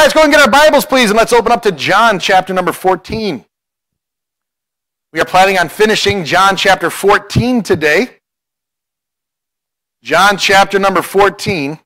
right, let's go and get our Bibles, please, and let's open up to John chapter number 14. We are planning on finishing John chapter 14 today. John chapter number 14.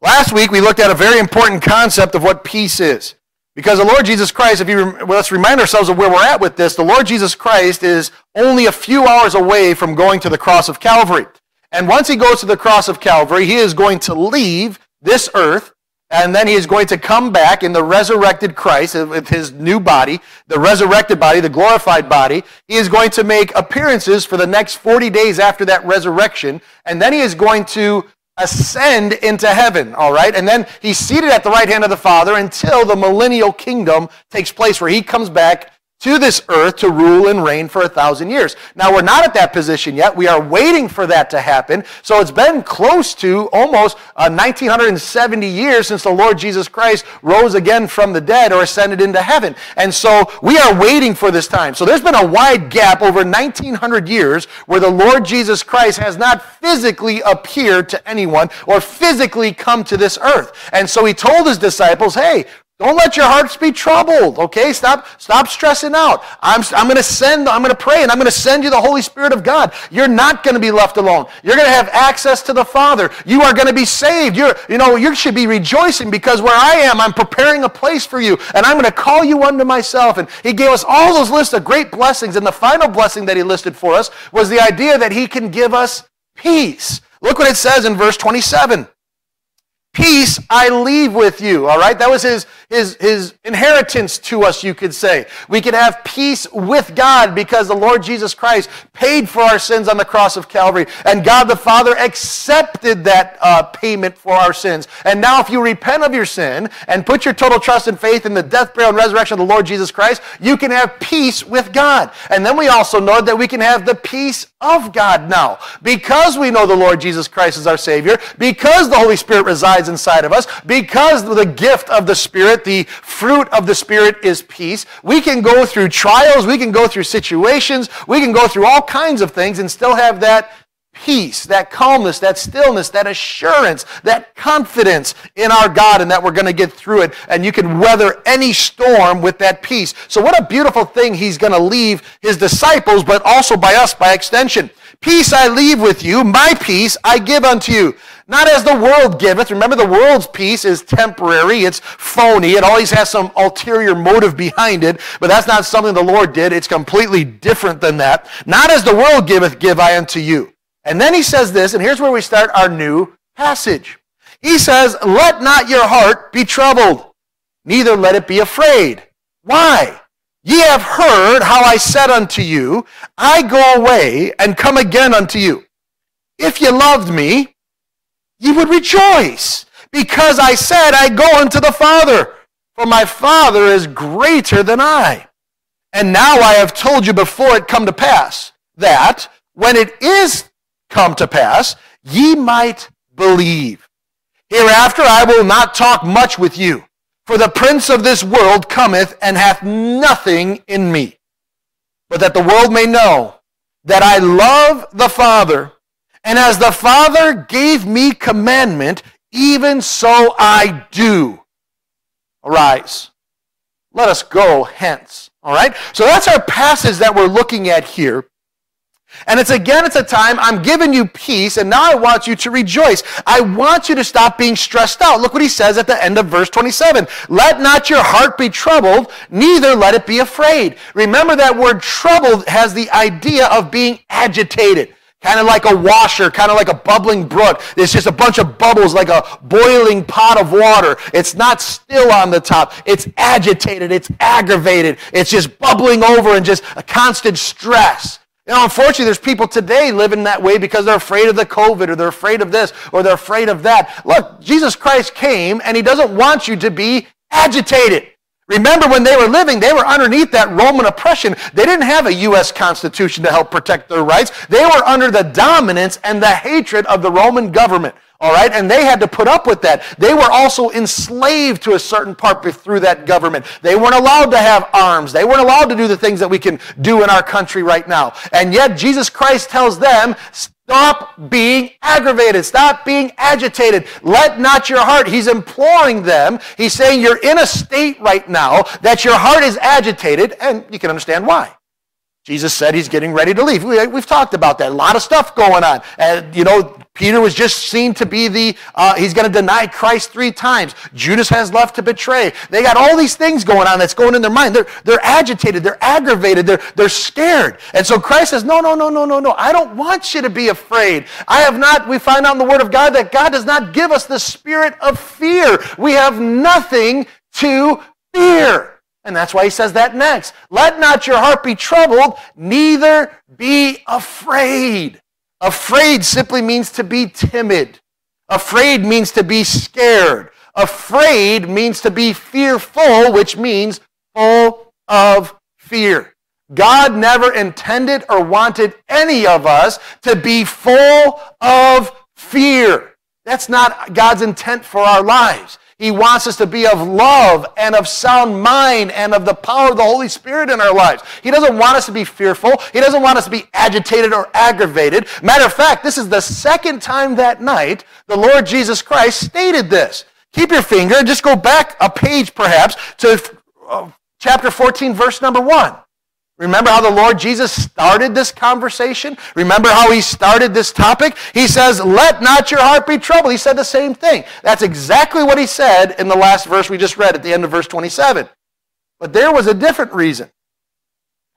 Last week we looked at a very important concept of what peace is. Because the Lord Jesus Christ, if you well, let's remind ourselves of where we're at with this, the Lord Jesus Christ is only a few hours away from going to the cross of Calvary. And once he goes to the cross of Calvary, he is going to leave this earth and then he is going to come back in the resurrected Christ uh, with his new body, the resurrected body, the glorified body. He is going to make appearances for the next 40 days after that resurrection. And then he is going to ascend into heaven, all right? And then he's seated at the right hand of the Father until the millennial kingdom takes place where he comes back to this earth to rule and reign for a thousand years. Now, we're not at that position yet. We are waiting for that to happen. So it's been close to almost uh, 1970 years since the Lord Jesus Christ rose again from the dead or ascended into heaven. And so we are waiting for this time. So there's been a wide gap over 1900 years where the Lord Jesus Christ has not physically appeared to anyone or physically come to this earth. And so he told his disciples, hey, don't let your hearts be troubled, okay? Stop, stop stressing out. I'm, I'm going to send, I'm going to pray, and I'm going to send you the Holy Spirit of God. You're not going to be left alone. You're going to have access to the Father. You are going to be saved. You're, you know, you should be rejoicing because where I am, I'm preparing a place for you, and I'm going to call you unto myself. And he gave us all those lists of great blessings, and the final blessing that he listed for us was the idea that he can give us peace. Look what it says in verse 27. Peace I leave with you. All right? That was his, his, his inheritance to us, you could say. We could have peace with God because the Lord Jesus Christ paid for our sins on the cross of Calvary. And God the Father accepted that uh, payment for our sins. And now, if you repent of your sin and put your total trust and faith in the death, burial, and resurrection of the Lord Jesus Christ, you can have peace with God. And then we also know that we can have the peace of God now. Because we know the Lord Jesus Christ is our Savior, because the Holy Spirit resides inside of us, because the gift of the Spirit, the fruit of the Spirit is peace, we can go through trials, we can go through situations, we can go through all kinds of things and still have that peace, that calmness, that stillness, that assurance, that confidence in our God and that we're going to get through it. And you can weather any storm with that peace. So, what a beautiful thing he's going to leave his disciples, but also by us by extension. Peace I leave with you, my peace I give unto you. Not as the world giveth. Remember, the world's peace is temporary, it's phony, it always has some ulterior motive behind it, but that's not something the Lord did. It's completely different than that. Not as the world giveth, give I unto you. And then he says this, and here's where we start our new passage. He says, Let not your heart be troubled, neither let it be afraid. Why? Ye have heard how I said unto you, I go away and come again unto you. If ye loved me, ye would rejoice, because I said, I go unto the Father, for my Father is greater than I. And now I have told you before it come to pass, that when it is come to pass, ye might believe. Hereafter I will not talk much with you, for the prince of this world cometh and hath nothing in me. But that the world may know that I love the Father, and as the Father gave me commandment, even so I do. Arise. Let us go hence. All right? So that's our passage that we're looking at here. And it's again, it's a time I'm giving you peace, and now I want you to rejoice. I want you to stop being stressed out. Look what he says at the end of verse 27. Let not your heart be troubled, neither let it be afraid. Remember that word troubled has the idea of being agitated. Kind of like a washer, kind of like a bubbling brook. It's just a bunch of bubbles like a boiling pot of water. It's not still on the top. It's agitated. It's aggravated. It's just bubbling over and just a constant stress. You know, unfortunately, there's people today living that way because they're afraid of the COVID or they're afraid of this or they're afraid of that. Look, Jesus Christ came and he doesn't want you to be agitated. Remember when they were living, they were underneath that Roman oppression. They didn't have a U.S. Constitution to help protect their rights. They were under the dominance and the hatred of the Roman government. All right, and they had to put up with that. They were also enslaved to a certain part through that government. They weren't allowed to have arms. They weren't allowed to do the things that we can do in our country right now. And yet, Jesus Christ tells them, Stop being aggravated. Stop being agitated. Let not your heart. He's imploring them. He's saying you're in a state right now that your heart is agitated, and you can understand why. Jesus said he's getting ready to leave. We, have talked about that. A lot of stuff going on. And, you know, Peter was just seen to be the, uh, he's going to deny Christ three times. Judas has left to betray. They got all these things going on that's going in their mind. They're, they're agitated. They're aggravated. They're, they're scared. And so Christ says, no, no, no, no, no, no. I don't want you to be afraid. I have not, we find out in the Word of God that God does not give us the spirit of fear. We have nothing to fear. And that's why he says that next. Let not your heart be troubled, neither be afraid. Afraid simply means to be timid. Afraid means to be scared. Afraid means to be fearful, which means full of fear. God never intended or wanted any of us to be full of fear. That's not God's intent for our lives. He wants us to be of love and of sound mind and of the power of the Holy Spirit in our lives. He doesn't want us to be fearful. He doesn't want us to be agitated or aggravated. Matter of fact, this is the second time that night the Lord Jesus Christ stated this. Keep your finger and just go back a page perhaps to uh, chapter 14, verse number 1. Remember how the Lord Jesus started this conversation? Remember how he started this topic? He says, Let not your heart be troubled. He said the same thing. That's exactly what he said in the last verse we just read at the end of verse 27. But there was a different reason.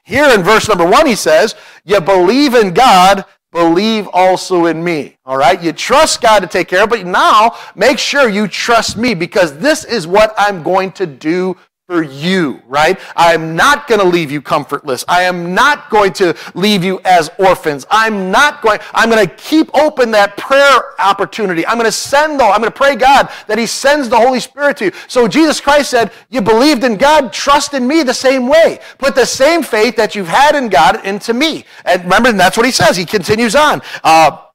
Here in verse number one, he says, You believe in God, believe also in me. All right? You trust God to take care of, but now make sure you trust me because this is what I'm going to do for you, right? I am not going to leave you comfortless. I am not going to leave you as orphans. I'm not going, I'm going to keep open that prayer opportunity. I'm going to send, though, I'm going to pray God that He sends the Holy Spirit to you. So Jesus Christ said, You believed in God, trust in me the same way. Put the same faith that you've had in God into me. And remember, that's what He says. He continues on. Uh,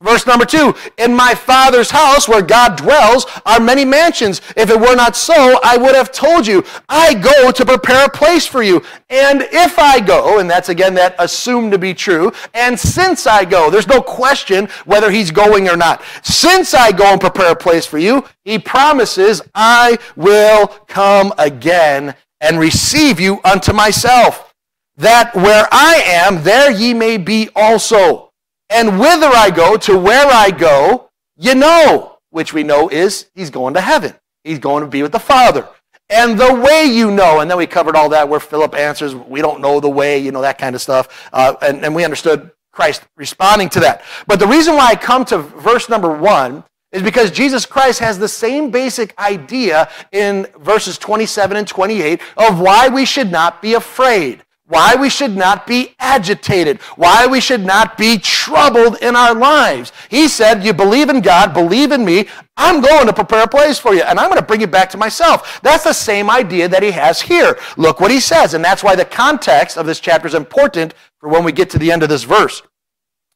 Verse number two, in my Father's house where God dwells are many mansions. If it were not so, I would have told you, I go to prepare a place for you. And if I go, and that's again that assumed to be true, and since I go, there's no question whether he's going or not. Since I go and prepare a place for you, he promises, I will come again and receive you unto myself, that where I am, there ye may be also. And whither I go, to where I go, you know, which we know is he's going to heaven. He's going to be with the Father. And the way you know, and then we covered all that where Philip answers, we don't know the way, you know, that kind of stuff. Uh, and, and we understood Christ responding to that. But the reason why I come to verse number one is because Jesus Christ has the same basic idea in verses 27 and 28 of why we should not be afraid why we should not be agitated, why we should not be troubled in our lives. He said, You believe in God, believe in me. I'm going to prepare a place for you, and I'm going to bring you back to myself. That's the same idea that he has here. Look what he says, and that's why the context of this chapter is important for when we get to the end of this verse.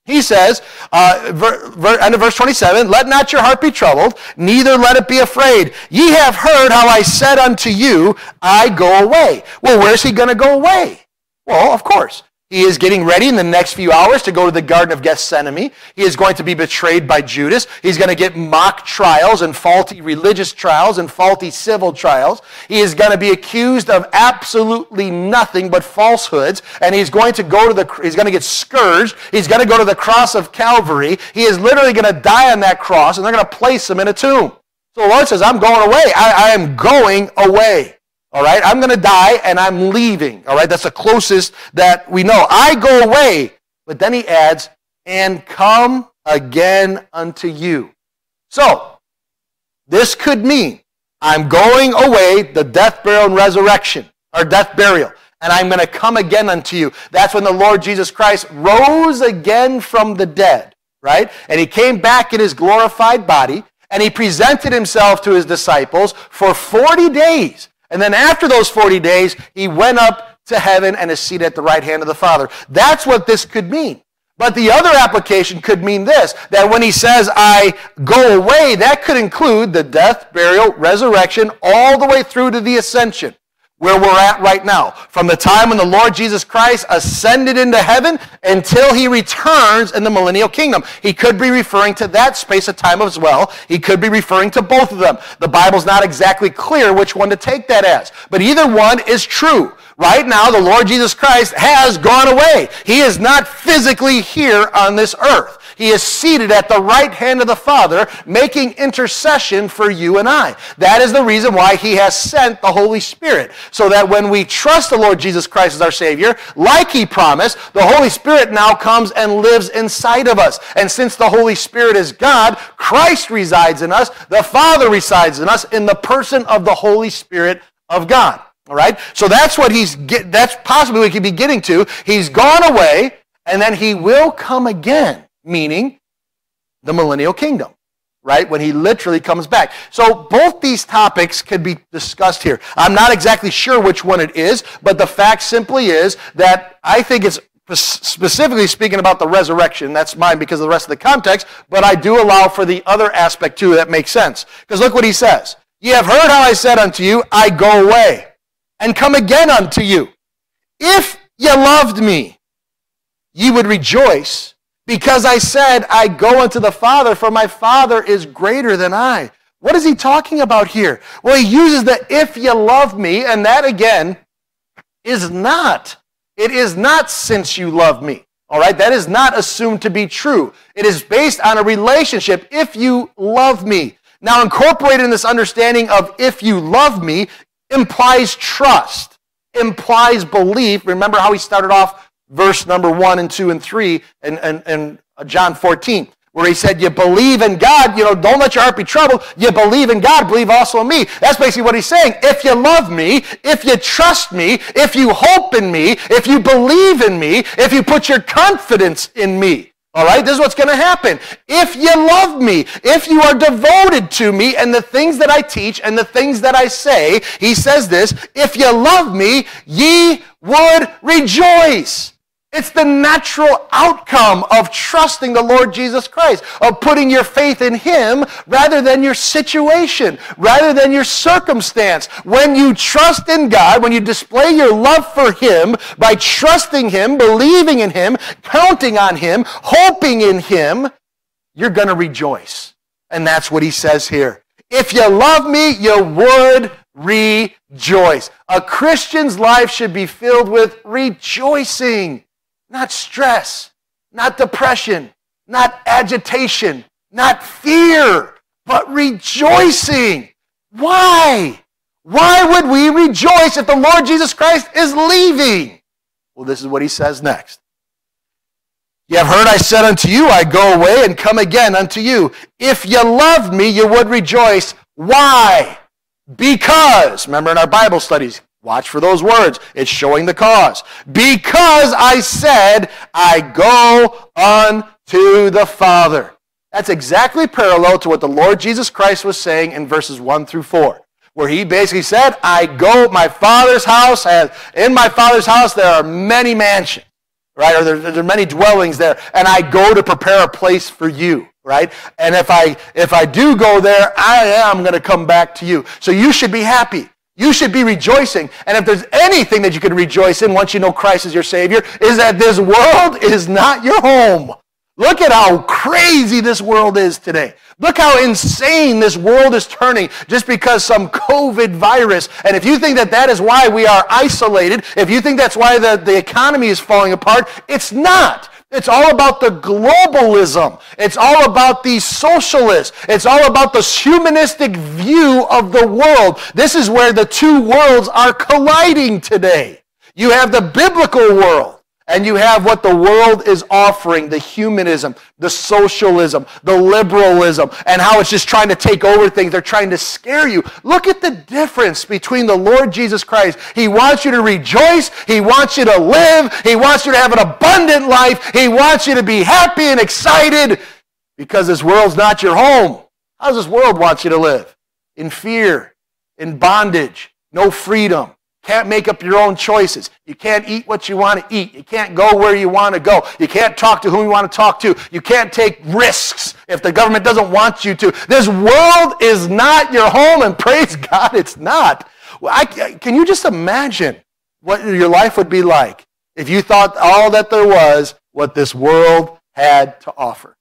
He says, uh, ver, ver, end of verse 27, Let not your heart be troubled, neither let it be afraid. Ye have heard how I said unto you, I go away. Well, where's he going to go away? Well, of course. He is getting ready in the next few hours to go to the Garden of Gethsemane. He is going to be betrayed by Judas. He's going to get mock trials and faulty religious trials and faulty civil trials. He is going to be accused of absolutely nothing but falsehoods. And he's going to go to the, he's going to get scourged. He's going to go to the cross of Calvary. He is literally going to die on that cross and they're going to place him in a tomb. So the Lord says, I'm going away. I, I am going away. All right, I'm going to die and I'm leaving. All right, that's the closest that we know. I go away, but then he adds, and come again unto you. So, this could mean I'm going away, the death, burial, and resurrection, or death, burial, and I'm going to come again unto you. That's when the Lord Jesus Christ rose again from the dead, right? And he came back in his glorified body, and he presented himself to his disciples for 40 days. And then after those 40 days, he went up to heaven and is seated at the right hand of the Father. That's what this could mean. But the other application could mean this that when he says, I go away, that could include the death, burial, resurrection, all the way through to the ascension. Where we're at right now. From the time when the Lord Jesus Christ ascended into heaven until he returns in the millennial kingdom. He could be referring to that space of time as well. He could be referring to both of them. The Bible's not exactly clear which one to take that as. But either one is true. Right now, the Lord Jesus Christ has gone away. He is not physically here on this earth. He is seated at the right hand of the Father, making intercession for you and I. That is the reason why He has sent the Holy Spirit, so that when we trust the Lord Jesus Christ as our Savior, like He promised, the Holy Spirit now comes and lives inside of us. And since the Holy Spirit is God, Christ resides in us, the Father resides in us in the person of the Holy Spirit of God. All right? So that's what he's get, that's possibly what he could be getting to. He's gone away and then he will come again meaning the millennial kingdom, right? When he literally comes back. So both these topics can be discussed here. I'm not exactly sure which one it is, but the fact simply is that I think it's specifically speaking about the resurrection. That's mine because of the rest of the context, but I do allow for the other aspect too that makes sense. Because look what he says. Ye have heard how I said unto you, I go away and come again unto you. If ye loved me, ye would rejoice because I said, I go unto the Father, for my Father is greater than I. What is he talking about here? Well, he uses the if you love me, and that again is not. It is not since you love me. All right, that is not assumed to be true. It is based on a relationship. If you love me. Now, incorporated in this understanding of if you love me implies trust, implies belief. Remember how he started off verse number 1 and 2 and 3 and, and, and John 14 where he said, You believe in God, you know, don't let your heart be troubled. You believe in God, believe also in me. That's basically what he's saying. If you love me, if you trust me, if you hope in me, if you believe in me, if you put your confidence in me, all right, this is what's going to happen. If you love me, if you are devoted to me and the things that I teach and the things that I say, he says this, if you love me, ye would rejoice. It's the natural outcome of trusting the Lord Jesus Christ, of putting your faith in Him rather than your situation, rather than your circumstance. When you trust in God, when you display your love for Him by trusting Him, believing in Him, counting on Him, hoping in Him, you're going to rejoice. And that's what He says here. If you love me, you would rejoice. A Christian's life should be filled with rejoicing. Not stress, not depression, not agitation, not fear, but rejoicing. Why? Why would we rejoice if the Lord Jesus Christ is leaving? Well, this is what he says next. You have heard I said unto you, I go away and come again unto you. If you loved me, you would rejoice. Why? Because, remember in our Bible studies, Watch for those words. It's showing the cause. Because I said, I go unto the Father. That's exactly parallel to what the Lord Jesus Christ was saying in verses 1 through 4, where he basically said, I go, my Father's house, and in my Father's house there are many mansions, right? Or there, there are many dwellings there, and I go to prepare a place for you right and if i if i do go there i am going to come back to you so you should be happy you should be rejoicing. And if there's anything that you can rejoice in once you know Christ is your Savior, is that this world is not your home. Look at how crazy this world is today. Look how insane this world is turning just because some COVID virus. And if you think that that is why we are isolated, if you think that's why the, the economy is falling apart, it's not. It's all about the globalism. It's all about the socialists. It's all about the humanistic view of the world. This is where the two worlds are colliding today. You have the biblical world and you have what the world is offering the humanism, the socialism, the liberalism, and how it's just trying to take over things. They're trying to scare you. Look at the difference between the Lord Jesus Christ. He wants you to rejoice, He wants you to live, He wants you to have an abundant life, He wants you to be happy and excited because this world's not your home. How does this world want you to live? In fear, in bondage, no freedom. Can't make up your own choices. You can't eat what you want to eat. You can't go where you want to go. You can't talk to whom you want to talk to. You can't take risks if the government doesn't want you to. This world is not your home, and praise God it's not. I, can you just imagine what your life would be like if you thought all that there was what this world had to offer?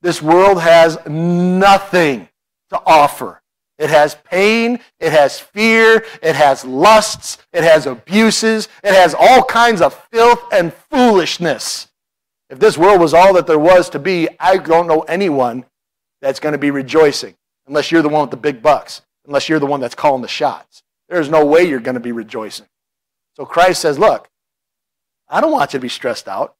This world has nothing to offer. It has pain, it has fear, it has lusts, it has abuses, it has all kinds of filth and foolishness. If this world was all that there was to be, I don't know anyone that's going to be rejoicing unless you're the one with the big bucks, unless you're the one that's calling the shots. There's no way you're going to be rejoicing. So Christ says, Look, I don't want you to be stressed out.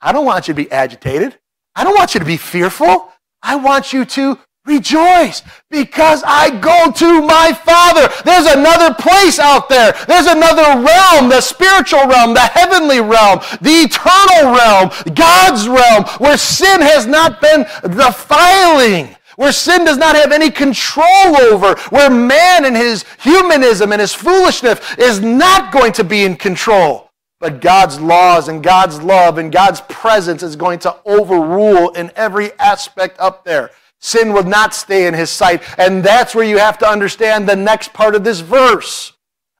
I don't want you to be agitated. I don't want you to be fearful. I want you to rejoice because I go to my Father. There's another place out there. There's another realm, the spiritual realm, the heavenly realm, the eternal realm, God's realm, where sin has not been defiling. Where sin does not have any control over, where man and his humanism and his foolishness is not going to be in control. But God's laws and God's love and God's presence is going to overrule in every aspect up there. Sin will not stay in his sight. And that's where you have to understand the next part of this verse.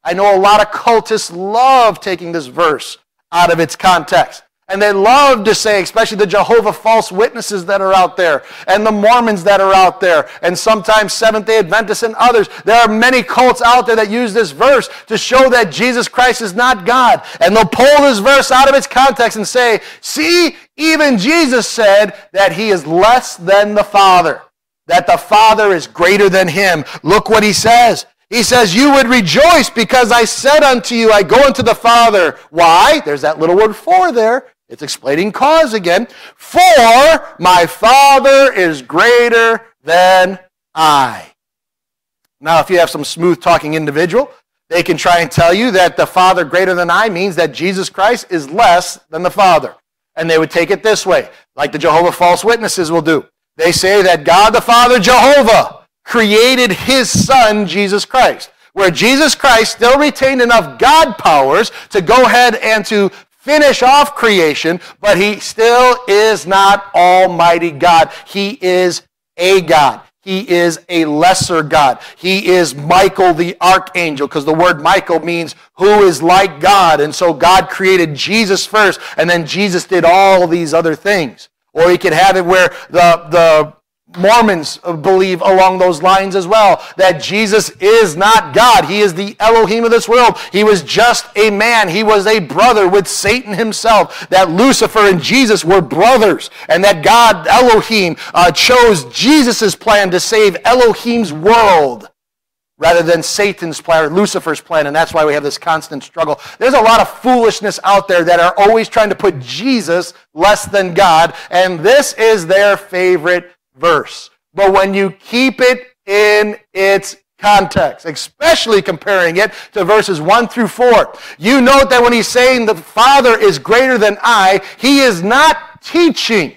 I know a lot of cultists love taking this verse out of its context. And they love to say, especially the Jehovah false witnesses that are out there, and the Mormons that are out there, and sometimes Seventh day Adventists and others. There are many cults out there that use this verse to show that Jesus Christ is not God. And they'll pull this verse out of its context and say, see, even Jesus said that he is less than the Father, that the Father is greater than him. Look what he says. He says, You would rejoice because I said unto you, I go unto the Father. Why? There's that little word for there. It's explaining cause again. For my Father is greater than I. Now, if you have some smooth talking individual, they can try and tell you that the Father greater than I means that Jesus Christ is less than the Father. And they would take it this way, like the Jehovah false witnesses will do. They say that God the Father, Jehovah, created his Son, Jesus Christ where Jesus Christ still retained enough God powers to go ahead and to finish off creation, but he still is not Almighty God. He is a God. He is a lesser God. He is Michael the archangel because the word Michael means who is like God. And so God created Jesus first and then Jesus did all these other things. Or he could have it where the, the Mormons believe along those lines as well that Jesus is not God. He is the Elohim of this world. He was just a man. He was a brother with Satan himself. That Lucifer and Jesus were brothers, and that God, Elohim, uh, chose Jesus' plan to save Elohim's world rather than Satan's plan or Lucifer's plan, and that's why we have this constant struggle. There's a lot of foolishness out there that are always trying to put Jesus less than God, and this is their favorite verse. But when you keep it in its context, especially comparing it to verses 1 through 4, you note that when he's saying the Father is greater than I, he is not teaching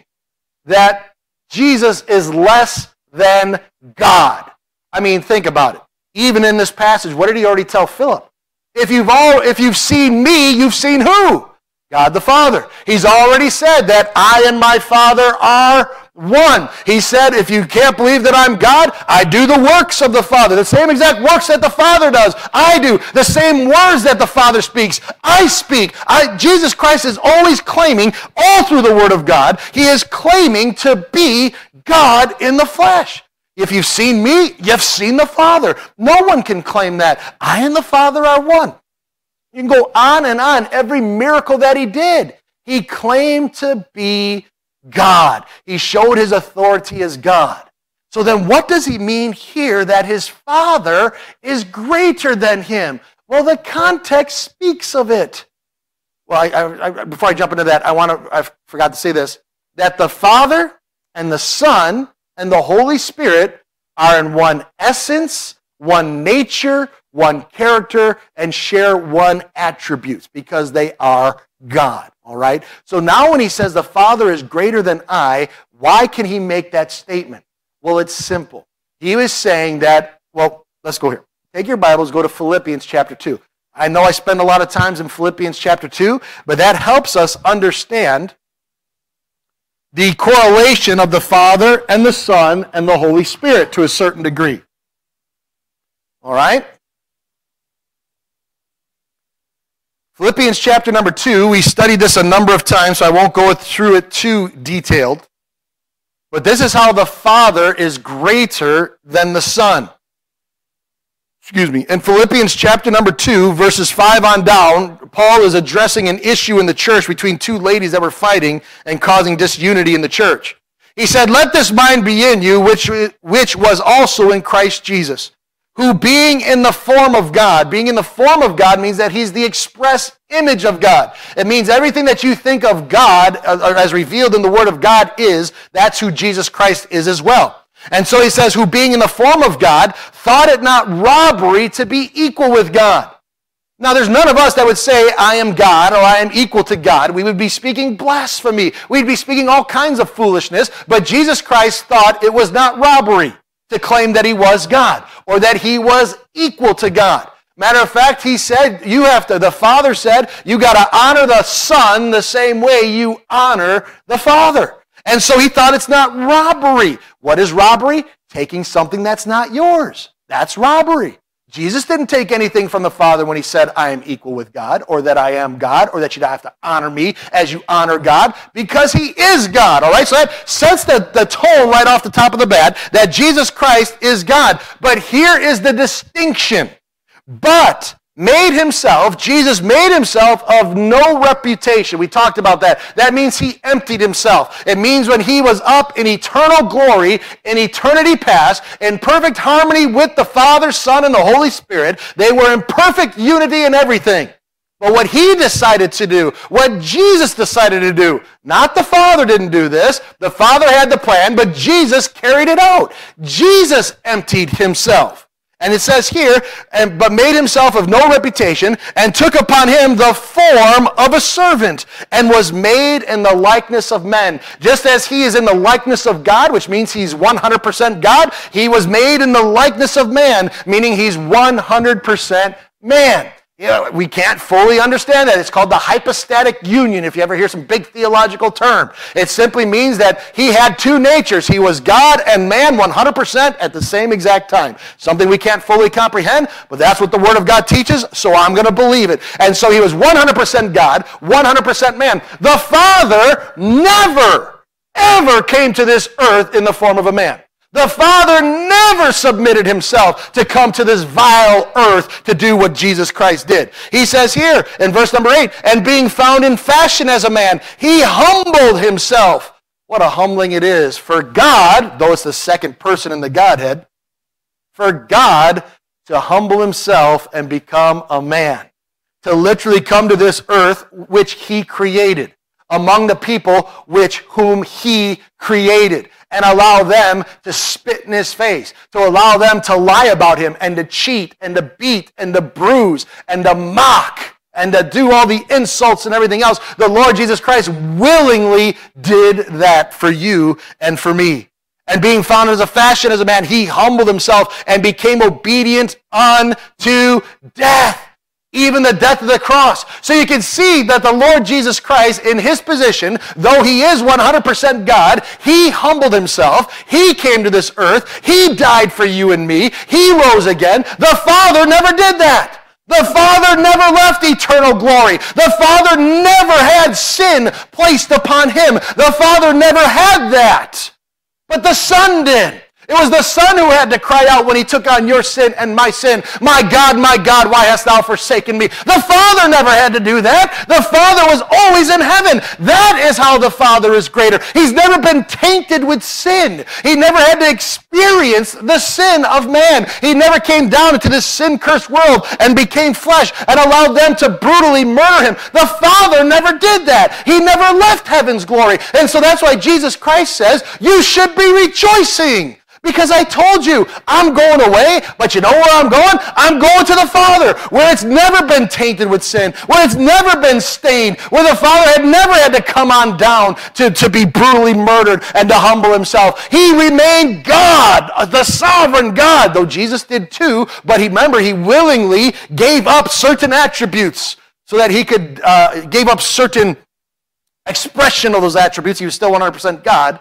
that Jesus is less than God. I mean, think about it. Even in this passage, what did he already tell Philip? If you've all if you've seen me, you've seen who? God the Father. He's already said that I and my Father are one. He said, if you can't believe that I'm God, I do the works of the Father. The same exact works that the Father does, I do. The same words that the Father speaks, I speak. I, Jesus Christ is always claiming, all through the Word of God, he is claiming to be God in the flesh. If you've seen me, you've seen the Father. No one can claim that. I and the Father are one. You can go on and on. Every miracle that he did, he claimed to be God. He showed his authority as God. So then, what does he mean here that his Father is greater than him? Well, the context speaks of it. Well, I, I, before I jump into that, I want to, I forgot to say this that the Father and the Son and the Holy Spirit are in one essence, one nature, one character, and share one attributes because they are God. All right? So now when he says the Father is greater than I, why can he make that statement? Well, it's simple. He was saying that, well, let's go here. Take your Bibles, go to Philippians chapter 2. I know I spend a lot of times in Philippians chapter 2, but that helps us understand the correlation of the Father and the Son and the Holy Spirit to a certain degree. All right? Philippians chapter number 2, we studied this a number of times, so I won't go through it too detailed. But this is how the Father is greater than the Son. Excuse me. In Philippians chapter number 2, verses 5 on down, Paul is addressing an issue in the church between two ladies that were fighting and causing disunity in the church. He said, Let this mind be in you, which, which was also in Christ Jesus who being in the form of God, being in the form of God means that he's the express image of God. It means everything that you think of God uh, as revealed in the Word of God is, that's who Jesus Christ is as well. And so he says, who being in the form of God, thought it not robbery to be equal with God. Now, there's none of us that would say, I am God or I am equal to God. We would be speaking blasphemy. We'd be speaking all kinds of foolishness. But Jesus Christ thought it was not robbery to claim that he was God or that he was equal to God. Matter of fact, he said, you have to, the Father said, you got to honor the Son the same way you honor the Father. And so he thought it's not robbery. What is robbery? Taking something that's not yours. That's robbery. Jesus didn't take anything from the Father when he said, I am equal with God, or that I am God, or that you have to honor me as you honor God, because he is God. All right? So that sets the, the tone right off the top of the bat that Jesus Christ is God. But here is the distinction. But made himself, Jesus made himself of no reputation. We talked about that. That means he emptied himself. It means when he was up in eternal glory, in eternity past, in perfect harmony with the Father, Son, and the Holy Spirit, they were in perfect unity in everything. But what he decided to do, what Jesus decided to do, not the Father didn't do this. The Father had the plan, but Jesus carried it out. Jesus emptied himself. And it says here, and, but made himself of no reputation, and took upon him the form of a servant, and was made in the likeness of men. Just as he is in the likeness of God, which means he's 100% God, he was made in the likeness of man, meaning he's 100% man. You know, we can't fully understand that. It's called the hypostatic union, if you ever hear some big theological term. It simply means that he had two natures. He was God and man 100% at the same exact time. Something we can't fully comprehend, but that's what the Word of God teaches, so I'm going to believe it. And so he was 100% God, 100% man. The Father never, ever came to this earth in the form of a man. The Father never submitted himself to come to this vile earth to do what Jesus Christ did. He says here in verse number 8, and being found in fashion as a man, he humbled himself. What a humbling it is for God, though it's the second person in the Godhead, for God to humble himself and become a man. To literally come to this earth which he created among the people which whom he created and allow them to spit in his face, to allow them to lie about him and to cheat and to beat and to bruise and to mock and to do all the insults and everything else. The Lord Jesus Christ willingly did that for you and for me. And being found as a fashion as a man, he humbled himself and became obedient unto death even the death of the cross. So you can see that the Lord Jesus Christ, in his position, though he is 100% God, he humbled himself. He came to this earth. He died for you and me. He rose again. The Father never did that. The Father never left eternal glory. The Father never had sin placed upon him. The Father never had that. But the Son did. It was the Son who had to cry out when he took on your sin and my sin. My God, my God, why hast thou forsaken me? The Father never had to do that. The Father was always in heaven. That is how the Father is greater. He's never been tainted with sin. He never had to experience the sin of man. He never came down into this sin-cursed world and became flesh and allowed them to brutally murder him. The Father never did that. He never left heaven's glory. And so that's why Jesus Christ says, you should be rejoicing. Because I told you, I'm going away, but you know where I'm going? I'm going to the Father, where it's never been tainted with sin, where it's never been stained, where the Father had never had to come on down to, to be brutally murdered and to humble himself. He remained God, uh, the sovereign God, though Jesus did too, but remember, he willingly gave up certain attributes so that he could, uh, gave up certain expression of those attributes. He was still 100% God,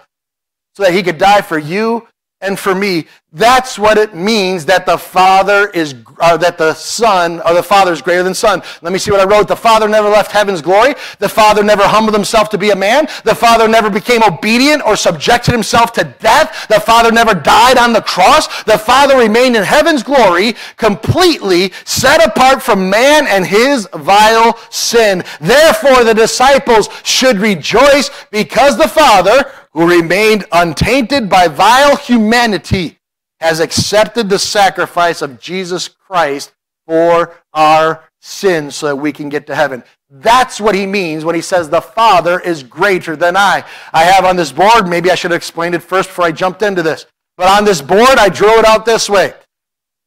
so that he could die for you and for me. That's what it means that the Father is, or that the Son, or the Father is greater than Son. Let me see what I wrote. The Father never left heaven's glory. The Father never humbled himself to be a man. The Father never became obedient or subjected himself to death. The Father never died on the cross. The Father remained in heaven's glory, completely set apart from man and his vile sin. Therefore, the disciples should rejoice because the Father, who remained untainted by vile humanity, has accepted the sacrifice of Jesus Christ for our sins so that we can get to heaven. That's what he means when he says the Father is greater than I. I have on this board, maybe I should have explained it first before I jumped into this, but on this board I drew it out this way.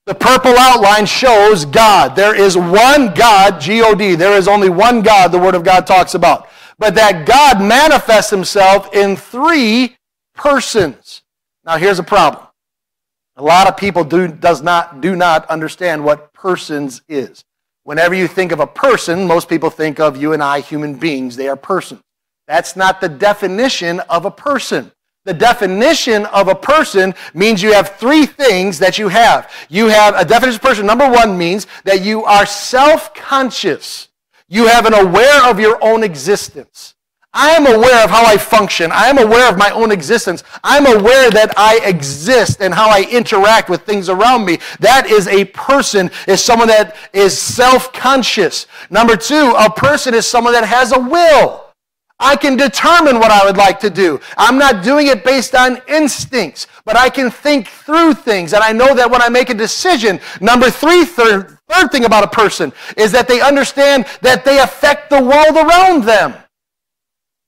The purple outline shows God. There is one God, G O D. There is only one God the Word of God talks about. But that God manifests himself in three persons. Now here's a problem. A lot of people do, does not, do not understand what persons is. Whenever you think of a person, most people think of you and I, human beings. They are persons. That's not the definition of a person. The definition of a person means you have three things that you have. You have a definition of person. Number one means that you are self conscious. You have an aware of your own existence. I am aware of how I function. I am aware of my own existence. I'm aware that I exist and how I interact with things around me. That is a person, is someone that is self-conscious. Number two, a person is someone that has a will. I can determine what I would like to do. I'm not doing it based on instincts, but I can think through things. And I know that when I make a decision, number three, third, third thing about a person is that they understand that they affect the world around them.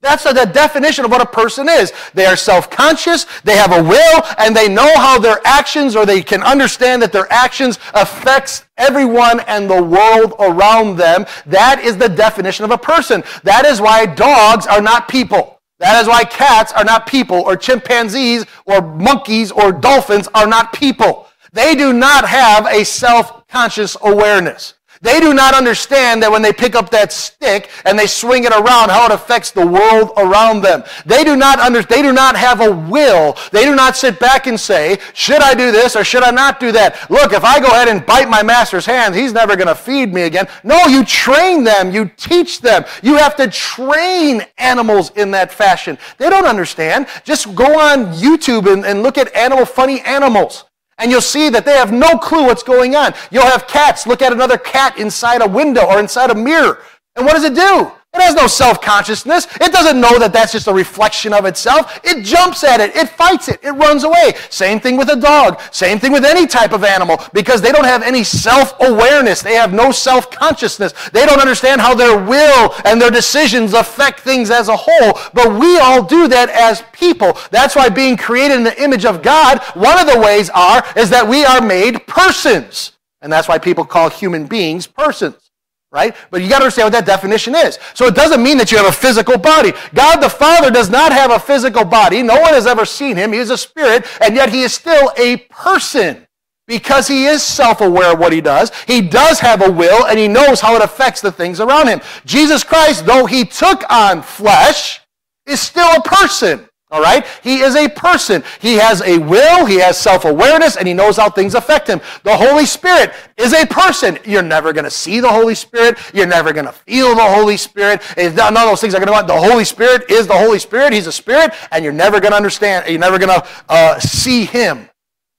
That's the definition of what a person is. They are self-conscious, they have a will, and they know how their actions, or they can understand that their actions affects everyone and the world around them. That is the definition of a person. That is why dogs are not people. That is why cats are not people, or chimpanzees, or monkeys, or dolphins are not people. They do not have a self-conscious awareness. They do not understand that when they pick up that stick and they swing it around, how it affects the world around them. They do not under, they do not have a will. They do not sit back and say, should I do this or should I not do that? Look, if I go ahead and bite my master's hand, he's never going to feed me again. No, you train them. You teach them. You have to train animals in that fashion. They don't understand. Just go on YouTube and, and look at animal, funny animals. And you'll see that they have no clue what's going on. You'll have cats look at another cat inside a window or inside a mirror. And what does it do? It has no self consciousness. It doesn't know that that's just a reflection of itself. It jumps at it, it fights it, it runs away. Same thing with a dog. Same thing with any type of animal because they don't have any self awareness. They have no self consciousness. They don't understand how their will and their decisions affect things as a whole. But we all do that as people. That's why being created in the image of God, one of the ways are is that we are made persons. And that's why people call human beings persons right? But you got to understand what that definition is. So it doesn't mean that you have a physical body. God the Father does not have a physical body. No one has ever seen him. He is a spirit, and yet he is still a person because he is self-aware of what he does. He does have a will, and he knows how it affects the things around him. Jesus Christ, though he took on flesh, is still a person. All right? He is a person. He has a will, he has self awareness, and he knows how things affect him. The Holy Spirit is a person. You're never going to see the Holy Spirit. You're never going to feel the Holy Spirit. None of those things are going to. The Holy Spirit is the Holy Spirit. He's a spirit, and you're never going to understand. You're never going to uh, see him.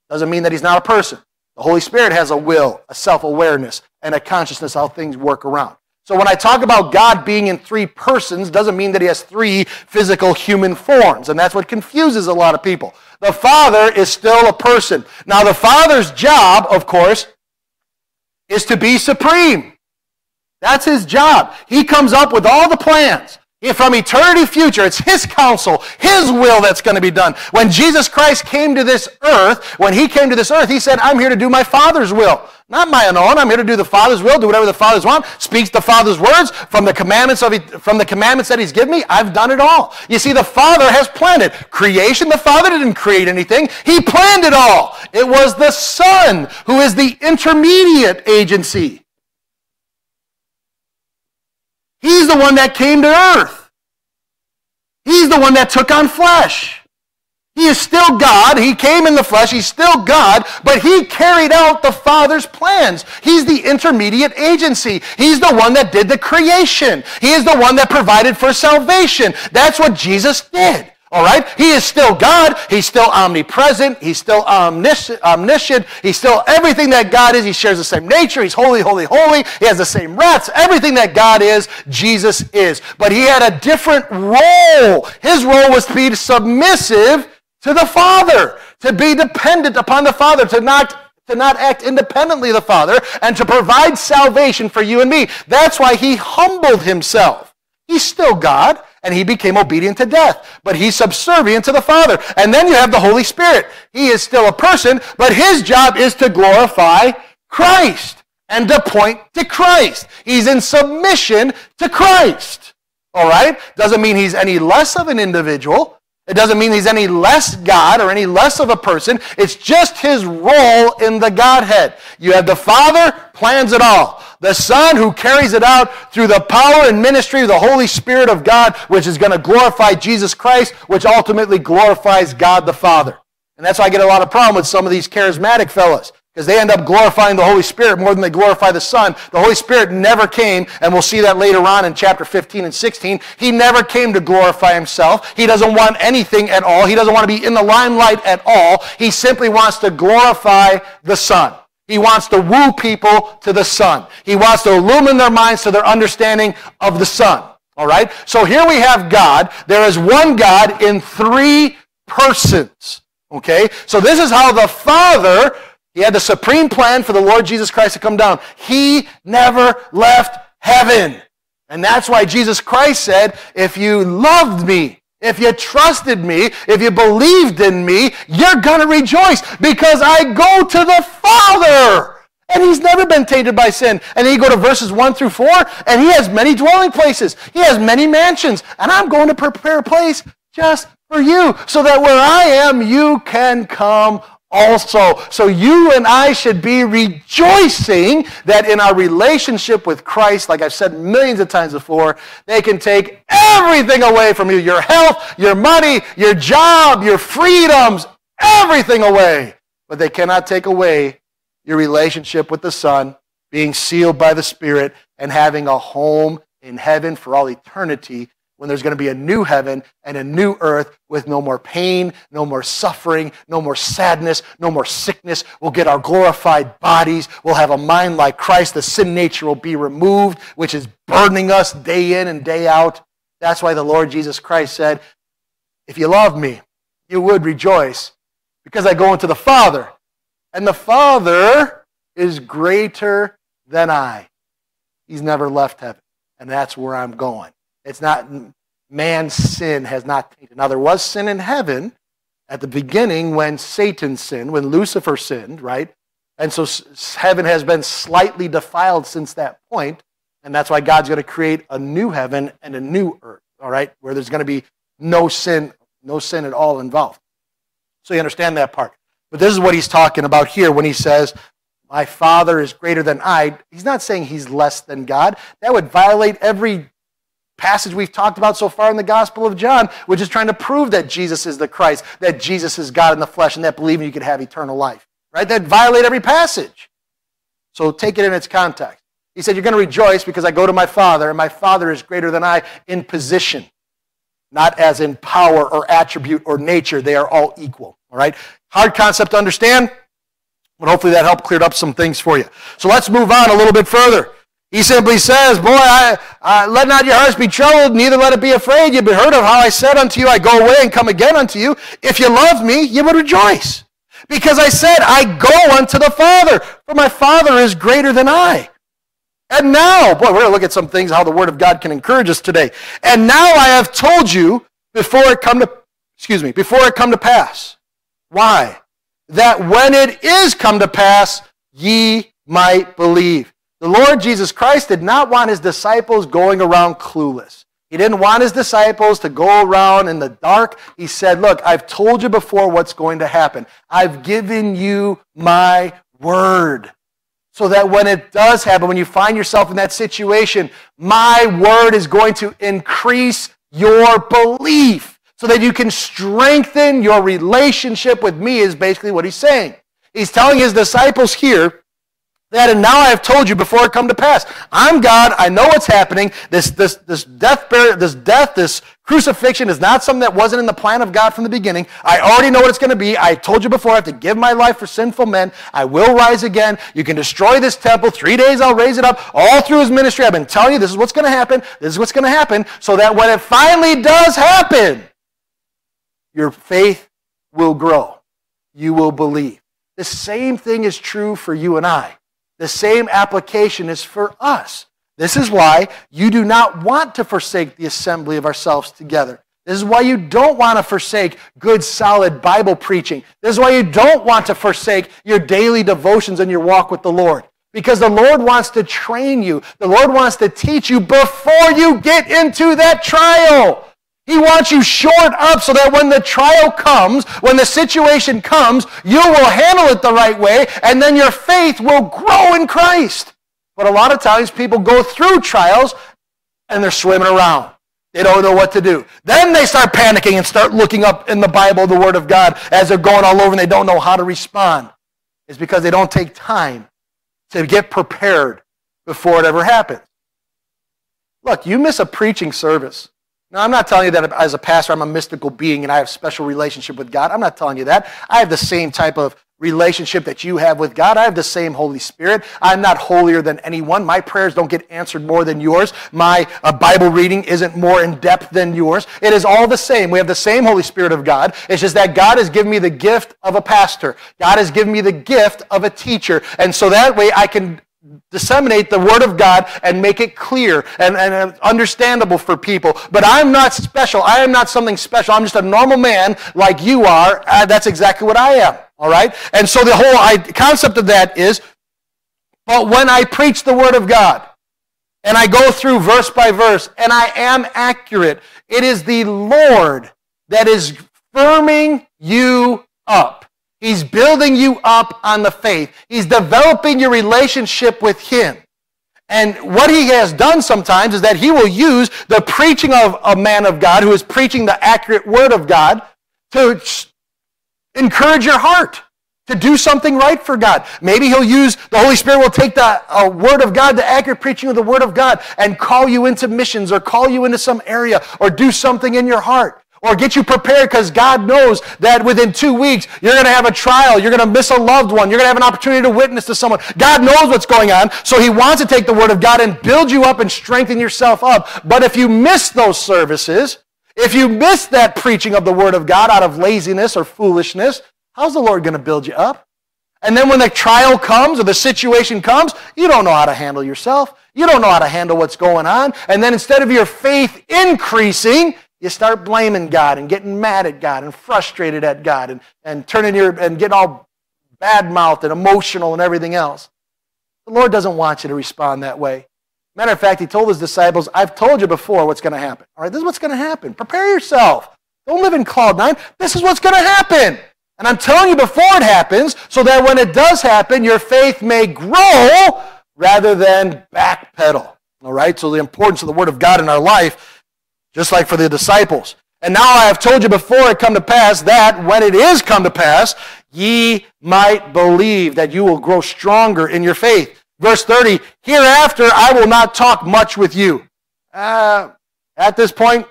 Doesn't mean that he's not a person. The Holy Spirit has a will, a self awareness, and a consciousness how things work around. So when I talk about God being in three persons, doesn't mean that he has three physical human forms. And that's what confuses a lot of people. The Father is still a person. Now, the Father's job, of course, is to be supreme. That's his job. He comes up with all the plans. From eternity future, it's His counsel, His will that's going to be done. When Jesus Christ came to this earth, when He came to this earth, He said, I'm here to do my Father's will. Not my own. I'm here to do the Father's will, do whatever the Father's want, speaks the Father's words from the commandments of from the commandments that He's given me. I've done it all. You see, the Father has planned it. Creation, the Father didn't create anything. He planned it all. It was the Son who is the intermediate agency. He's the one that came to earth. He's the one that took on flesh. He is still God. He came in the flesh. He's still God, but he carried out the Father's plans. He's the intermediate agency. He's the one that did the creation. He is the one that provided for salvation. That's what Jesus did. All right? He is still God. He's still omnipresent. He's still omniscient. He's still everything that God is. He shares the same nature. He's holy, holy, holy. He has the same rights. Everything that God is, Jesus is. But he had a different role. His role was to be submissive to the Father, to be dependent upon the Father, to not to not act independently of the Father, and to provide salvation for you and me. That's why he humbled himself. He's still God and he became obedient to death. But he's subservient to the Father. And then you have the Holy Spirit. He is still a person, but his job is to glorify Christ and to point to Christ. He's in submission to Christ. All right? Doesn't mean he's any less of an individual. It doesn't mean he's any less God or any less of a person. It's just his role in the Godhead. You have the Father, plans it all. The Son, who carries it out through the power and ministry of the Holy Spirit of God, which is going to glorify Jesus Christ, which ultimately glorifies God the Father. And that's why I get a lot of problem with some of these charismatic fellas because they end up glorifying the Holy Spirit more than they glorify the Son. The Holy Spirit never came, and we'll see that later on in chapter 15 and 16. He never came to glorify himself. He doesn't want anything at all. He doesn't want to be in the limelight at all. He simply wants to glorify the Son. He wants to woo people to the Son. He wants to illumine their minds to their understanding of the Son. All right? So here we have God. There is one God in three persons. Okay? So this is how the Father he had the supreme plan for the Lord Jesus Christ to come down. He never left heaven. And that's why Jesus Christ said, if you loved me, if you trusted me, if you believed in me, you're going to rejoice because I go to the Father. And he's never been tainted by sin. And then you go to verses 1 through 4, and he has many dwelling places. He has many mansions. And I'm going to prepare a place just for you, so that where I am, you can come also. So you and I should be rejoicing that in our relationship with Christ, like I've said millions of times before, they can take everything away from you your health, your money, your job, your freedoms, everything away. But they cannot take away your relationship with the Son, being sealed by the Spirit, and having a home in heaven for all eternity when there's going to be a new heaven and a new earth with no more pain, no more suffering, no more sadness, no more sickness. We'll get our glorified bodies. We'll have a mind like Christ. The sin nature will be removed, which is burdening us day in and day out. That's why the Lord Jesus Christ said, If you love me, you would rejoice because I go into the Father. And the Father is greater than I. He's never left heaven. And that's where I'm going. It's not man's sin has not tainted. Now, there was sin in heaven at the beginning when Satan sinned, when Lucifer sinned, right? And so heaven has been slightly defiled since that point, And that's why God's going to create a new heaven and a new earth, all right, where there's going to be no sin, no sin at all involved. So you understand that part. But this is what he's talking about here when he says, My Father is greater than I. He's not saying he's less than God. That would violate every passage we've talked about so far in the Gospel of John, which is trying to prove that Jesus is the Christ, that Jesus is God in the flesh, and that believing you could have eternal life. Right? That violate every passage. So take it in its context. He said, You're going to rejoice because I go to my Father, and my Father is greater than I in position, not as in power or attribute or nature. They are all equal. All right? Hard concept to understand, but hopefully that helped clear up some things for you. So let's move on a little bit further. He simply says, Boy, I, uh, let not your hearts be troubled, neither let it be afraid. You've heard of how I said unto you, I go away and come again unto you. If you love me, you would rejoice. Because I said, I go unto the Father, for my Father is greater than I. And now, boy, we're going to look at some things, how the Word of God can encourage us today. And now I have told you before it come to, excuse me, before it come to pass. Why? That when it is come to pass, ye might believe. The Lord Jesus Christ did not want his disciples going around clueless. He didn't want his disciples to go around in the dark. He said, Look, I've told you before what's going to happen. I've given you my word. So that when it does happen, when you find yourself in that situation, my word is going to increase your belief so that you can strengthen your relationship with me, is basically what he's saying. He's telling his disciples here that and now I have told you before it come to pass. I'm God. I know what's happening. This, this, this death, this death, this crucifixion is not something that wasn't in the plan of God from the beginning. I already know what it's going to be. I told you before I have to give my life for sinful men. I will rise again. You can destroy this temple. Three days I'll raise it up. All through his ministry, I've been telling you this is what's going to happen. This is what's going to happen. So that when it finally does happen, your faith will grow. You will believe. The same thing is true for you and I. The same application is for us. This is why you do not want to forsake the assembly of ourselves together. This is why you don't want to forsake good, solid Bible preaching. This is why you don't want to forsake your daily devotions and your walk with the Lord. Because the Lord wants to train you. The Lord wants to teach you before you get into that trial. He wants you shored up so that when the trial comes, when the situation comes, you will handle it the right way, and then your faith will grow in Christ. But a lot of times people go through trials and they're swimming around. They don't know what to do. Then they start panicking and start looking up in the Bible, the Word of God, as they're going all over and they don't know how to respond. It's because they don't take time to get prepared before it ever happens. Look, you miss a preaching service now, I'm not telling you that as a pastor, I'm a mystical being and I have special relationship with God. I'm not telling you that. I have the same type of relationship that you have with God. I have the same Holy Spirit. I'm not holier than anyone. My prayers don't get answered more than yours. My uh, Bible reading isn't more in depth than yours. It is all the same. We have the same Holy Spirit of God. It's just that God has given me the gift of a pastor. God has given me the gift of a teacher. And so that way I can disseminate the Word of God and make it clear and, and understandable for people. But I'm not special. I am not something special. I'm just a normal man like you are. Uh, that's exactly what I am. All right? And so the whole I, concept of that is, but when I preach the Word of God, and I go through verse by verse, and I am accurate, it is the Lord that is firming you up. He's building you up on the faith. He's developing your relationship with Him. And what he has done sometimes is that he will use the preaching of a man of God who is preaching the accurate word of God to encourage your heart to do something right for God. Maybe he'll use, the Holy Spirit will take the uh, word of God, the accurate preaching of the word of God, and call you into missions or call you into some area or do something in your heart or get you prepared because God knows that within two weeks you're going to have a trial, you're going to miss a loved one, you're going to have an opportunity to witness to someone. God knows what's going on, so He wants to take the Word of God and build you up and strengthen yourself up. But if you miss those services, if you miss that preaching of the Word of God out of laziness or foolishness, how's the Lord going to build you up? And then when the trial comes or the situation comes, you don't know how to handle yourself. You don't know how to handle what's going on. And then instead of your faith increasing, you start blaming God and getting mad at God and frustrated at God and, and turning your and getting all bad mouthed and emotional and everything else. The Lord doesn't want you to respond that way. Matter of fact, he told his disciples, I've told you before what's going to happen. All right, this is what's going to happen. Prepare yourself. Don't live in cloud nine. This is what's going to happen. And I'm telling you before it happens so that when it does happen, your faith may grow rather than backpedal. All right, so the importance of the Word of God in our life just like for the disciples. And now I have told you before it come to pass that when it is come to pass, ye might believe that you will grow stronger in your faith. Verse 30, hereafter I will not talk much with you. Uh, at this point,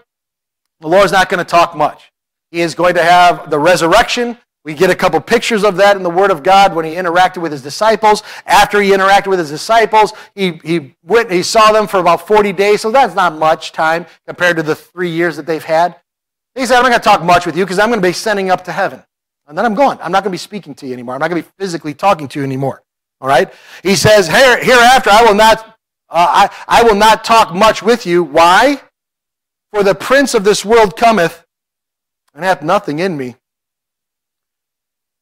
the Lord's not going to talk much. He is going to have the resurrection. We get a couple pictures of that in the Word of God when he interacted with his disciples. After he interacted with his disciples, he, he, went, he saw them for about 40 days, so that's not much time compared to the three years that they've had. He said, I'm not going to talk much with you because I'm going to be sending up to heaven. And then I'm gone. I'm not going to be speaking to you anymore. I'm not going to be physically talking to you anymore. All right? He says, Here, hereafter I will not, uh, I, I will not talk much with you. Why? For the prince of this world cometh and hath nothing in me.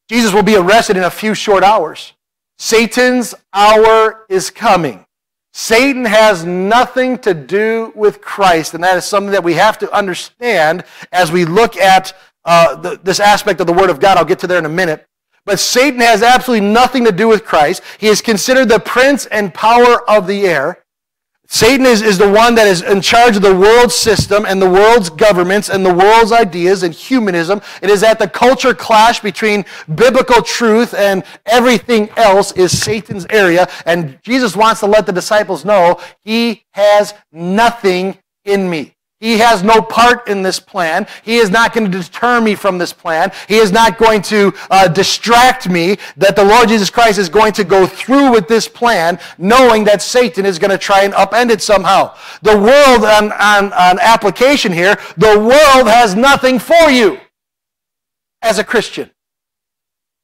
Jesus will be arrested in a few short hours. Satan's hour is coming. Satan has nothing to do with Christ, and that is something that we have to understand as we look at uh, the, this aspect of the Word of God. I'll get to there in a minute. But Satan has absolutely nothing to do with Christ. He is considered the prince and power of the air. Satan is, is the one that is in charge of the world system and the world's governments and the world's ideas and humanism. It is at the culture clash between biblical truth and everything else is Satan's area. And Jesus wants to let the disciples know he has nothing in me. He has no part in this plan. He is not going to deter me from this plan. He is not going to uh, distract me that the Lord Jesus Christ is going to go through with this plan, knowing that Satan is going to try and upend it somehow. The world, on, on, on application here, the world has nothing for you as a Christian,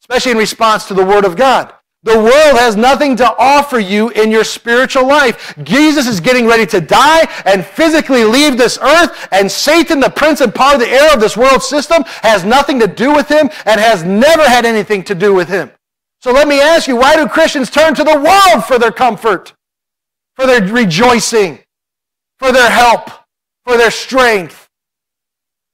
especially in response to the Word of God. The world has nothing to offer you in your spiritual life. Jesus is getting ready to die and physically leave this earth, and Satan, the prince and power of the air of this world system, has nothing to do with him and has never had anything to do with him. So let me ask you, why do Christians turn to the world for their comfort, for their rejoicing, for their help, for their strength?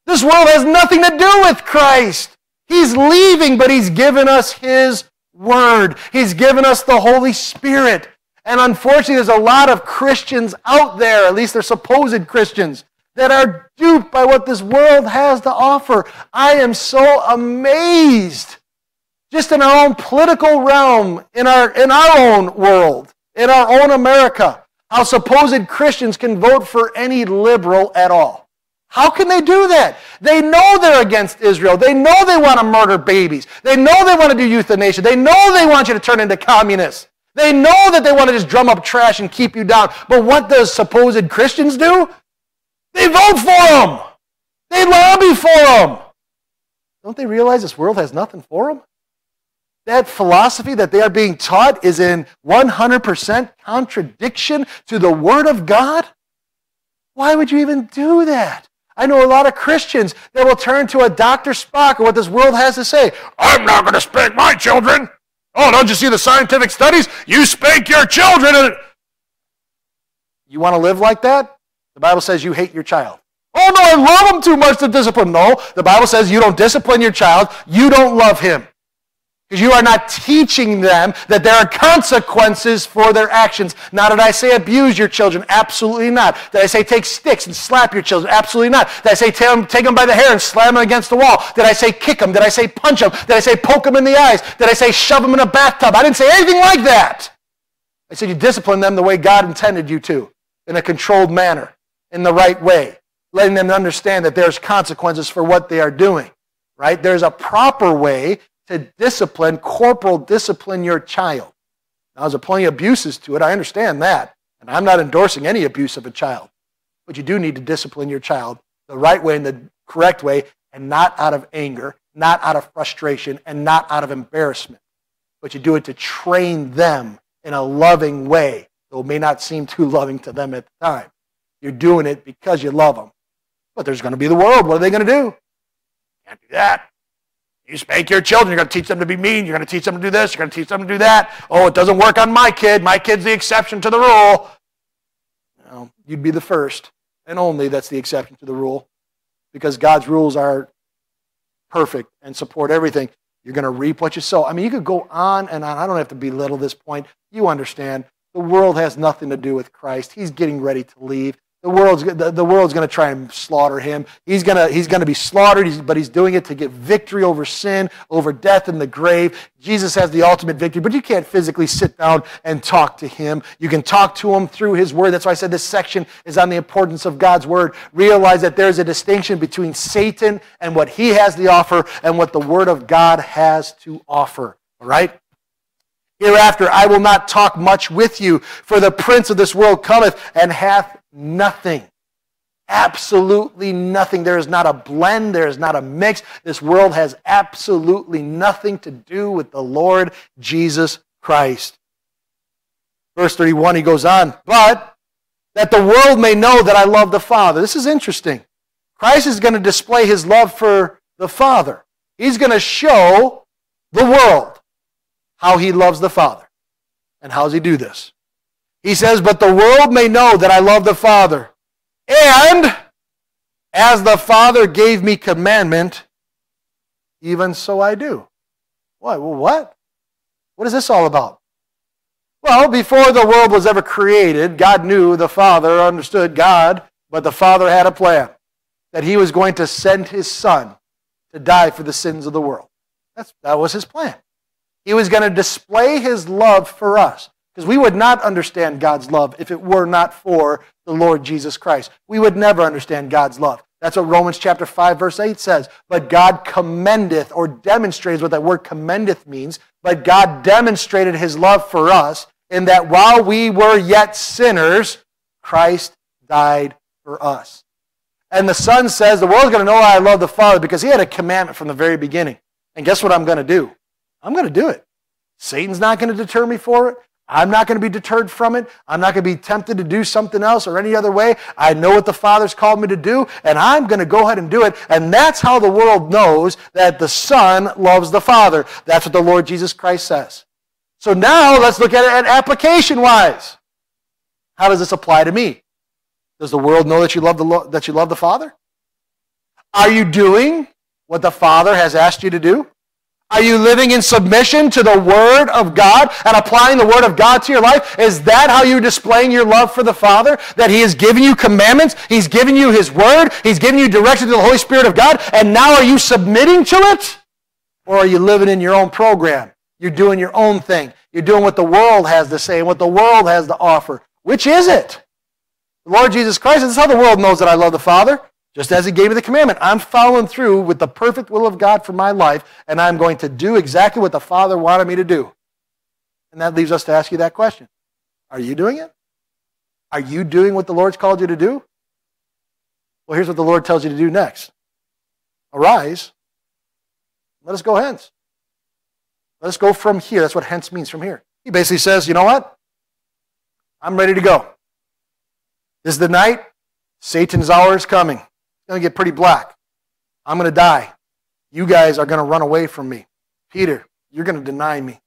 This world has nothing to do with Christ. He's leaving, but he's given us his Word. He's given us the Holy Spirit. And unfortunately, there's a lot of Christians out there, at least they're supposed Christians, that are duped by what this world has to offer. I am so amazed, just in our own political realm, in our, in our own world, in our own America, how supposed Christians can vote for any liberal at all. How can they do that? They know they're against Israel. They know they want to murder babies. They know they want to do euthanasia. They know they want you to turn into communists. They know that they want to just drum up trash and keep you down. But what does supposed Christians do? They vote for them. They lobby for them. Don't they realize this world has nothing for them? That philosophy that they are being taught is in 100% contradiction to the Word of God? Why would you even do that? I know a lot of Christians that will turn to a Dr. Spock or what this world has to say. I'm not going to spank my children. Oh, don't you see the scientific studies? You spank your children. You want to live like that? The Bible says you hate your child. Oh, no, I love them too much to discipline. No, the Bible says you don't discipline your child. You don't love him. Because you are not teaching them that there are consequences for their actions. Now, did I say abuse your children? Absolutely not. Did I say take sticks and slap your children? Absolutely not. Did I say them, take them by the hair and slam them against the wall? Did I say kick them? Did I say punch them? Did I say poke them in the eyes? Did I say shove them in a bathtub? I didn't say anything like that. I said you discipline them the way God intended you to, in a controlled manner, in the right way, letting them understand that there's consequences for what they are doing. Right? There's a proper way to discipline, corporal discipline your child. Now, there's plenty of abuses to it. I understand that. And I'm not endorsing any abuse of a child. But you do need to discipline your child the right way and the correct way, and not out of anger, not out of frustration, and not out of embarrassment. But you do it to train them in a loving way, though it may not seem too loving to them at the time. You're doing it because you love them. But there's going to be the world. What are they going to do? Can't do that. You spank your children, you're going to teach them to be mean, you're going to teach them to do this, you're going to teach them to do that. Oh, it doesn't work on my kid. My kid's the exception to the rule. No, you'd be the first and only that's the exception to the rule because God's rules are perfect and support everything. You're going to reap what you sow. I mean, you could go on and on. I don't have to belittle this point. You understand. The world has nothing to do with Christ. He's getting ready to leave. The world's, the, the world's going to try and slaughter him. He's going to, he's to be slaughtered, he's, but he's doing it to get victory over sin, over death and the grave. Jesus has the ultimate victory, but you can't physically sit down and talk to him. You can talk to him through his word. That's why I said this section is on the importance of God's word. Realize that there's a distinction between Satan and what he has to offer and what the word of God has to offer. All right? Hereafter I will not talk much with you, for the prince of this world cometh and hath nothing. Absolutely nothing. There is not a blend. There is not a mix. This world has absolutely nothing to do with the Lord Jesus Christ. Verse 31, he goes on, but that the world may know that I love the Father. This is interesting. Christ is going to display his love for the Father. He's going to show the world how he loves the Father. And how does he do this? He says, But the world may know that I love the Father. And as the Father gave me commandment, even so I do. What? Well, what? What is this all about? Well, before the world was ever created, God knew the Father understood God, but the Father had a plan that he was going to send his Son to die for the sins of the world. That's, that was his plan. He was going to display his love for us. Because we would not understand God's love if it were not for the Lord Jesus Christ. We would never understand God's love. That's what Romans chapter 5 verse 8 says. But God commendeth or demonstrates what that word commendeth means. But God demonstrated his love for us in that while we were yet sinners, Christ died for us. And the Son says, the world's going to know I love the Father because he had a commandment from the very beginning. And guess what I'm going to do? I'm going to do it. Satan's not going to deter me for it. I'm not going to be deterred from it. I'm not going to be tempted to do something else or any other way. I know what the Father's called me to do, and I'm going to go ahead and do it. And that's how the world knows that the Son loves the Father. That's what the Lord Jesus Christ says. So now let's look at it application wise. How does this apply to me? Does the world know that you love the, that you love the Father? Are you doing what the Father has asked you to do? Are you living in submission to the Word of God and applying the Word of God to your life? Is that how you're displaying your love for the Father? That He has given you commandments, He's given you His Word, He's given you direction to the Holy Spirit of God, and now are you submitting to it? Or are you living in your own program? You're doing your own thing. You're doing what the world has to say and what the world has to offer. Which is it? The Lord Jesus Christ, this is how the world knows that I love the Father. Just as he gave me the commandment, I'm following through with the perfect will of God for my life, and I'm going to do exactly what the Father wanted me to do. And that leaves us to ask you that question Are you doing it? Are you doing what the Lord's called you to do? Well, here's what the Lord tells you to do next Arise, let us go hence. Let us go from here. That's what hence means from here. He basically says, You know what? I'm ready to go. This is the night. Satan's hour is coming going to get pretty black. I'm going to die. You guys are going to run away from me. Peter, you're going to deny me.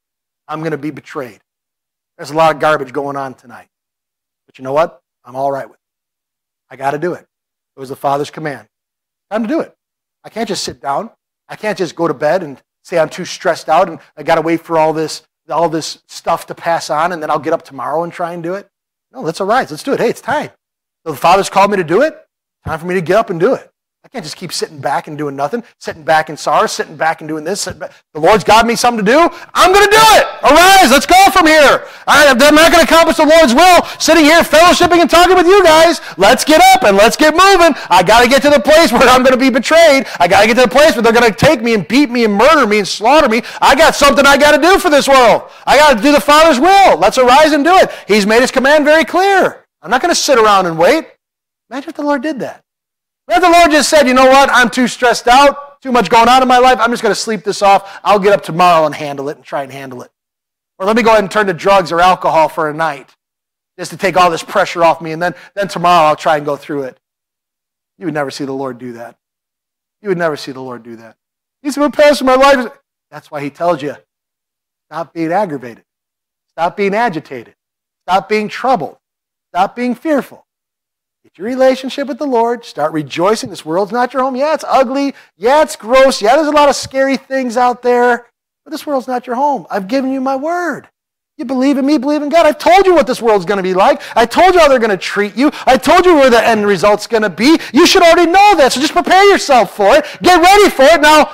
I'm going to be betrayed. There's a lot of garbage going on tonight. But you know what? I'm all right with it. I got to do it. It was the Father's command. Time to do it. I can't just sit down. I can't just go to bed and say I'm too stressed out and I got to wait for all this, all this stuff to pass on and then I'll get up tomorrow and try and do it. No, let's arise. Let's do it. Hey, it's time. So the Father's called me to do it. Time for me to get up and do it. I can't just keep sitting back and doing nothing, sitting back in sorrow, sitting back and doing this. The Lord's got me something to do. I'm going to do it. Arise, let's go from here. I, am not going to accomplish the Lord's will sitting here fellowshipping and talking with you guys. Let's get up and let's get moving. I got to get to the place where I'm going to be betrayed. I got to get to the place where they're going to take me and beat me and murder me and slaughter me. I got something I got to do for this world. I got to do the Father's will. Let's arise and do it. He's made his command very clear. I'm not going to sit around and wait. Imagine if the Lord did that. What if the Lord just said, you know what, I'm too stressed out, too much going on in my life, I'm just going to sleep this off. I'll get up tomorrow and handle it and try and handle it. Or let me go ahead and turn to drugs or alcohol for a night just to take all this pressure off me, and then, then tomorrow I'll try and go through it. You would never see the Lord do that. You would never see the Lord do that. He said, What Pastor, my life. That's why he tells you stop being aggravated, stop being agitated, stop being troubled, stop being fearful. Get your relationship with the Lord. Start rejoicing. This world's not your home. Yeah, it's ugly. Yeah, it's gross. Yeah, there's a lot of scary things out there. But this world's not your home. I've given you my word. You believe in me, believe in God. I've told you what this world's going to be like. I told you how they're going to treat you. I told you where the end result's going to be. You should already know that. So just prepare yourself for it. Get ready for it. Now,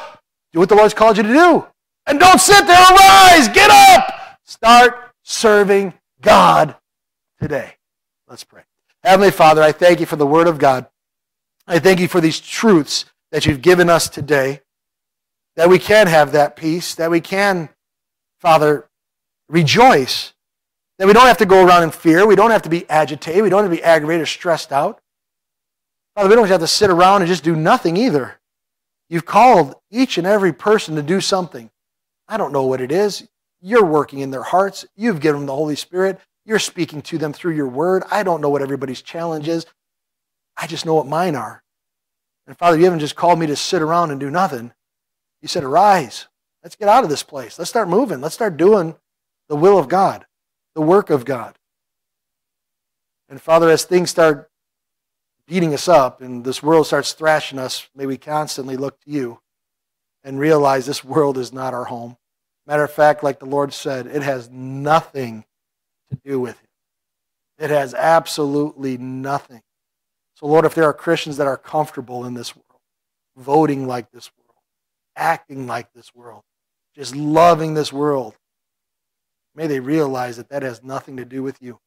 do what the Lord's called you to do. And don't sit there. Arise. Get up. Start serving God today. Let's pray. Heavenly Father, I thank you for the Word of God. I thank you for these truths that you've given us today, that we can have that peace, that we can, Father, rejoice, that we don't have to go around in fear, we don't have to be agitated, we don't have to be aggravated or stressed out. Father, we don't have to sit around and just do nothing either. You've called each and every person to do something. I don't know what it is. You're working in their hearts. You've given them the Holy Spirit. You're speaking to them through your word. I don't know what everybody's challenge is. I just know what mine are. And Father, you haven't just called me to sit around and do nothing. You said, arise. Let's get out of this place. Let's start moving. Let's start doing the will of God, the work of God. And Father, as things start beating us up and this world starts thrashing us, may we constantly look to you and realize this world is not our home. Matter of fact, like the Lord said, it has nothing to do with him. It has absolutely nothing. So, Lord, if there are Christians that are comfortable in this world, voting like this world, acting like this world, just loving this world, may they realize that that has nothing to do with you.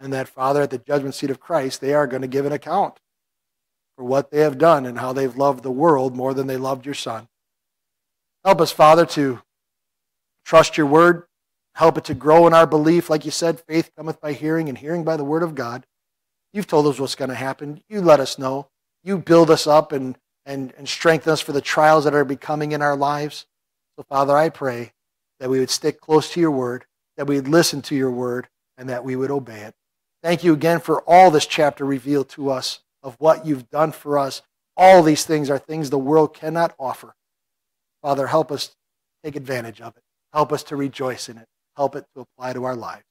And that, Father, at the judgment seat of Christ, they are going to give an account for what they have done and how they've loved the world more than they loved your Son. Help us, Father, to trust your word. Help it to grow in our belief. Like you said, faith cometh by hearing, and hearing by the word of God. You've told us what's going to happen. You let us know. You build us up and, and, and strengthen us for the trials that are becoming in our lives. So, Father, I pray that we would stick close to your word, that we would listen to your word, and that we would obey it. Thank you again for all this chapter revealed to us of what you've done for us. All these things are things the world cannot offer. Father, help us take advantage of it. Help us to rejoice in it. Help it to apply to our lives.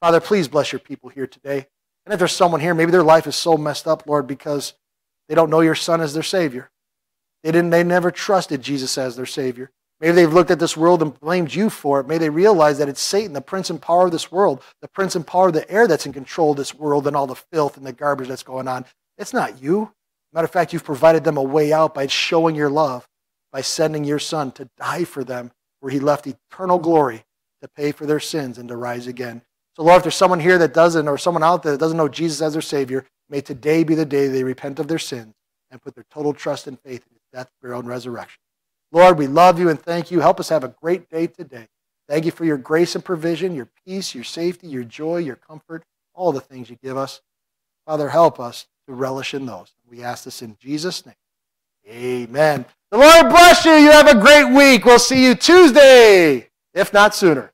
Father, please bless your people here today. And if there's someone here, maybe their life is so messed up, Lord, because they don't know your Son as their Savior. They didn't. They never trusted Jesus as their Savior. Maybe they've looked at this world and blamed you for it. May they realize that it's Satan, the prince and power of this world, the prince and power of the air that's in control of this world and all the filth and the garbage that's going on. It's not you. Matter of fact, you've provided them a way out by showing your love, by sending your son to die for them, where he left eternal glory to pay for their sins and to rise again. So, Lord, if there's someone here that doesn't, or someone out there that doesn't know Jesus as their Savior, may today be the day they repent of their sins and put their total trust and faith in his death, burial, and resurrection. Lord, we love you and thank you. Help us have a great day today. Thank you for your grace and provision, your peace, your safety, your joy, your comfort, all the things you give us. Father, help us to relish in those. We ask this in Jesus' name. Amen. The Lord bless you. You have a great week. We'll see you Tuesday, if not sooner.